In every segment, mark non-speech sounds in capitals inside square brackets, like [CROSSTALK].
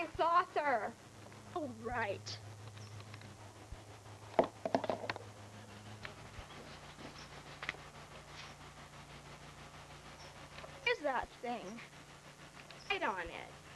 flying saucer. Oh, right. Is that thing? Right on it.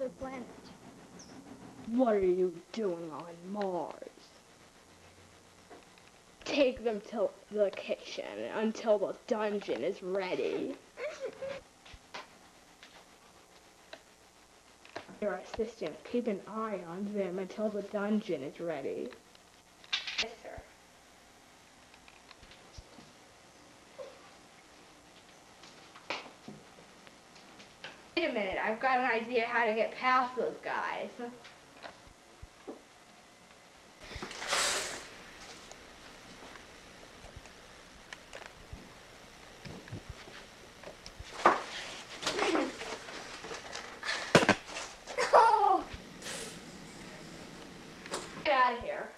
Other planet. What are you doing on Mars? Take them to the kitchen until the dungeon is ready. Your assistant, keep an eye on them until the dungeon is ready. Wait a minute, I've got an idea how to get past those guys. Oh! [COUGHS] Get out of here.